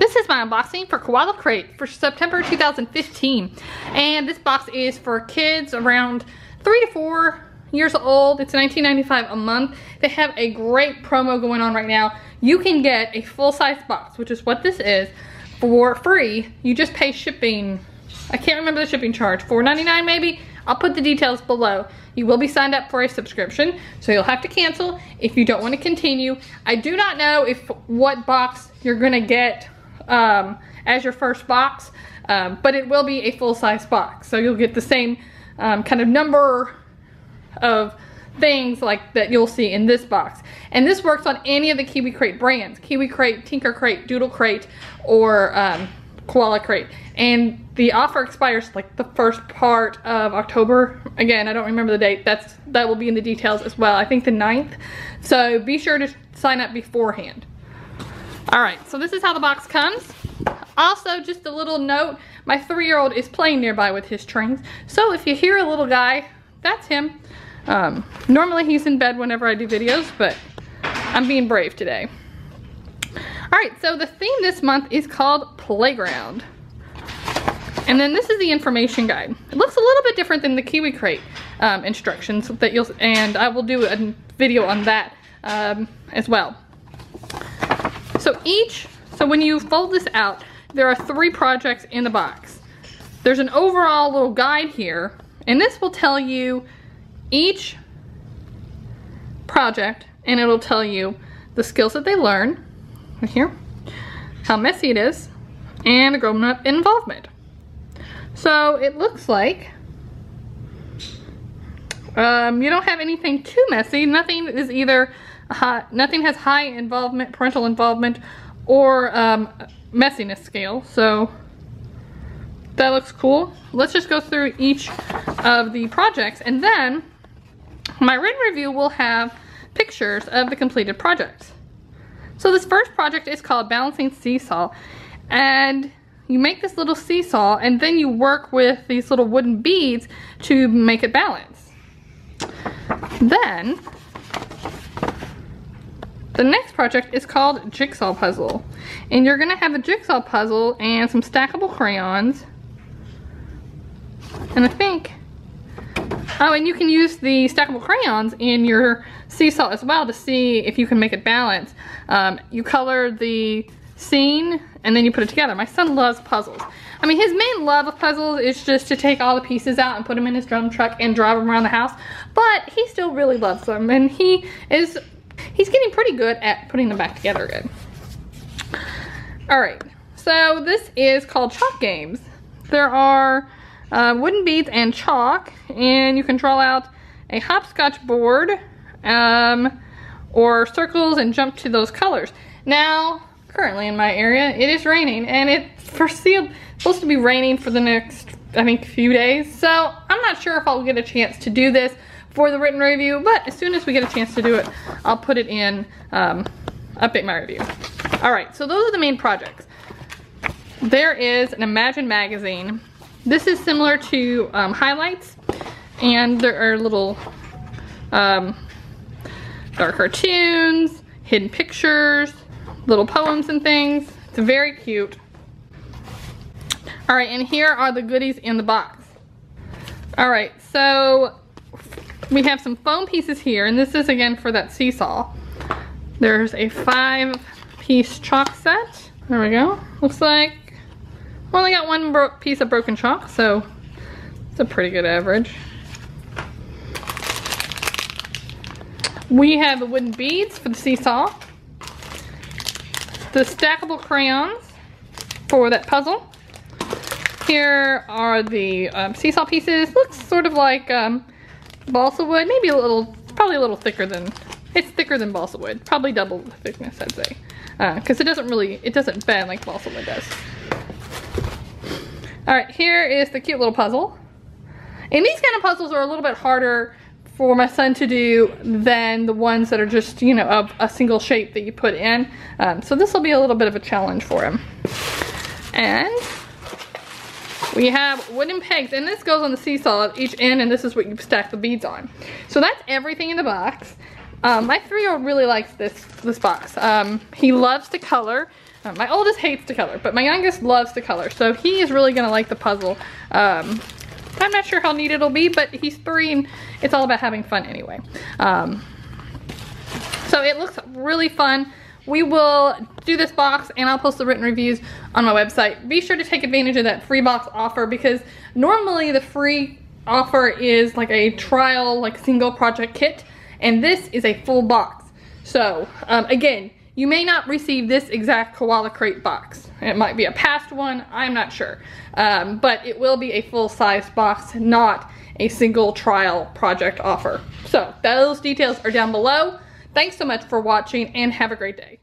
This is my unboxing for Koala Crate for September 2015. And this box is for kids around three to four years old. It's $19.95 a month. They have a great promo going on right now. You can get a full-size box, which is what this is, for free. You just pay shipping. I can't remember the shipping charge. $4.99 maybe? I'll put the details below. You will be signed up for a subscription, so you'll have to cancel if you don't want to continue. I do not know if what box you're gonna get um, as your first box, um, but it will be a full-size box. So you'll get the same um, kind of number of things like that you'll see in this box. And this works on any of the Kiwi Crate brands. Kiwi Crate, Tinker Crate, Doodle Crate, or um, Koala Crate. And the offer expires like the first part of October. Again, I don't remember the date. That's That will be in the details as well. I think the 9th. So be sure to sign up beforehand. All right, so this is how the box comes. Also, just a little note, my three-year-old is playing nearby with his trains. So if you hear a little guy, that's him. Um, normally he's in bed whenever I do videos, but I'm being brave today. All right, so the theme this month is called Playground. And then this is the information guide. It looks a little bit different than the Kiwi Crate um, instructions that you'll, and I will do a video on that um, as well. So each, so when you fold this out, there are three projects in the box. There's an overall little guide here, and this will tell you each project, and it'll tell you the skills that they learn, right here, how messy it is, and the grown-up involvement. So it looks like um, you don't have anything too messy. Nothing is either high, nothing has high involvement, parental involvement, or um, messiness scale. So that looks cool. Let's just go through each of the projects and then my written review will have pictures of the completed projects. So this first project is called Balancing Seesaw and you make this little seesaw and then you work with these little wooden beads to make it balance. Then the next project is called Jigsaw Puzzle. And you're gonna have a jigsaw puzzle and some stackable crayons. And I think, oh, and you can use the stackable crayons in your seesaw as well to see if you can make it balance. Um, you color the scene and then you put it together. My son loves puzzles. I mean, his main love of puzzles is just to take all the pieces out and put them in his drum truck and drive them around the house, but he still really loves them and he is he's getting pretty good at putting them back together good. All right, so this is called Chalk Games. There are uh, wooden beads and chalk, and you can draw out a hopscotch board um, or circles and jump to those colors. Now, currently in my area, it is raining, and it's foreseeable, supposed to be raining for the next, I think, few days. So I'm not sure if I'll get a chance to do this for the written review, but as soon as we get a chance to do it, I'll put it in, um, update my review. All right, so those are the main projects. There is an Imagine magazine. This is similar to um, highlights, and there are little um, dark cartoons, hidden pictures, little poems and things. It's very cute. All right, and here are the goodies in the box. All right, so we have some foam pieces here, and this is again for that seesaw. There's a five piece chalk set. There we go. Looks like I only got one piece of broken chalk, so it's a pretty good average. We have the wooden beads for the seesaw. The stackable crayons for that puzzle. Here are the um, seesaw pieces. Looks sort of like um, balsa wood, maybe a little, probably a little thicker than, it's thicker than balsa wood. Probably double the thickness, I'd say. Because uh, it doesn't really, it doesn't bend like balsa wood does. All right, here is the cute little puzzle. And these kind of puzzles are a little bit harder for my son to do than the ones that are just, you know, a single shape that you put in. Um, so this will be a little bit of a challenge for him. And we have wooden pegs, and this goes on the seesaw at each end, and this is what you stack the beads on. So that's everything in the box. Um, my three-year-old really likes this, this box. Um, he loves to color. Uh, my oldest hates to color, but my youngest loves to color. So he is really gonna like the puzzle. Um, I'm not sure how neat it'll be, but he's three and it's all about having fun anyway. Um, so it looks really fun. We will do this box and I'll post the written reviews on my website. Be sure to take advantage of that free box offer because normally the free offer is like a trial, like single project kit, and this is a full box. So um, again, you may not receive this exact koala crate box. It might be a past one, I'm not sure. Um, but it will be a full-size box, not a single trial project offer. So those details are down below. Thanks so much for watching and have a great day.